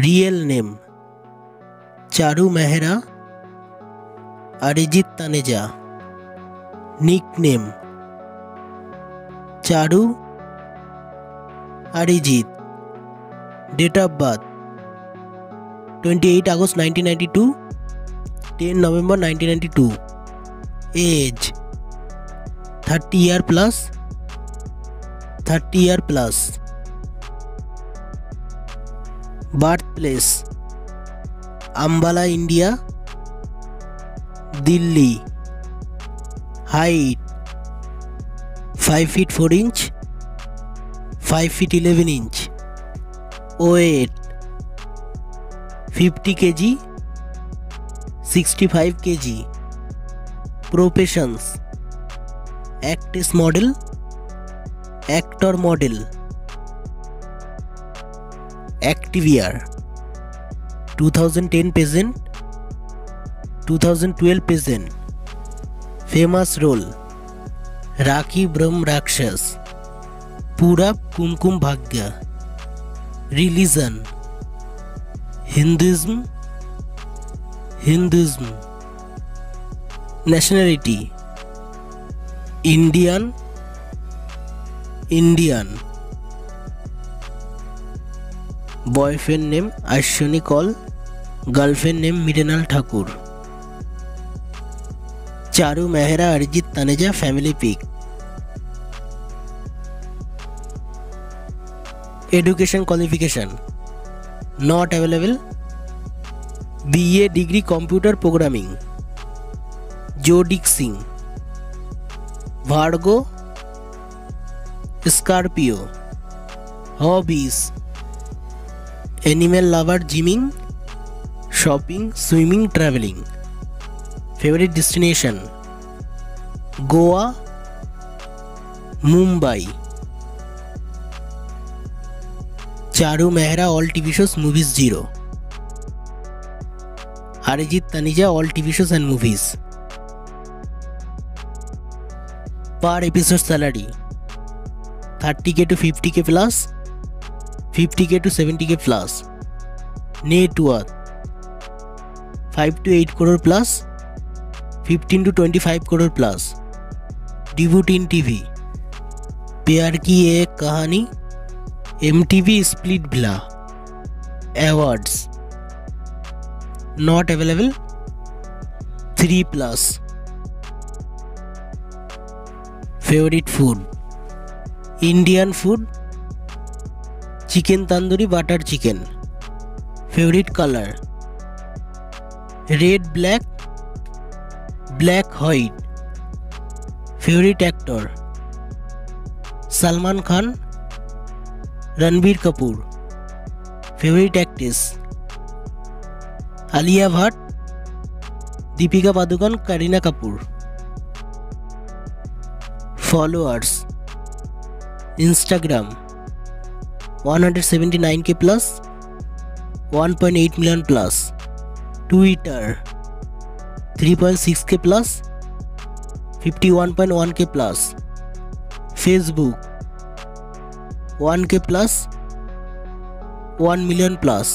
Real name. Charu Mehra, Arijit Taneja. Nickname. Charu, Arijit. Date of birth 28 August 1992 10 November 1992 age 30 year plus 30 year plus. Birth place Ambala India Delhi height five feet four inch five feet eleven inch weight fifty K G sixty five K G professions actress model actor model active year 2010 present 2012 present famous role Rakhi Brahma Rakshas पूरा Kumkum Bhagya religion Hinduism Hinduism nationality Indian Indian boyfriend name Ashwini Kaul girlfriend name Mrunal Thakur Charu Mehra Arijit Taneja family pic education qualification not available BA degree computer programming zodiac Singh Virgo Scorpio hobbies animal lover gymming shopping swimming travelling favourite destination Goa Mumbai Charu Mehra all TV shows movies zero Arijit Taneja all TV shows and movies per episode salary thirty K to fifty K plus 50k to 70k plus. Net worth 5 to 8 crore plus, 15 to 25 crore plus. Debut in TV प्यार की एक कहानी M TV Splitsvilla. Awards not available three plus favourite food Indian food chicken tandoori butter chicken favourite colour red black black white favourite actor Salman Khan Ranbir Kapoor favourite actress Alia Bhatt Deepika Padukone Kareena Kapoor followers Instagram 179 K plus 1.8 million plus Twitter 3.6 K plus 51.1 K plus Facebook 1 K plus 1 million plus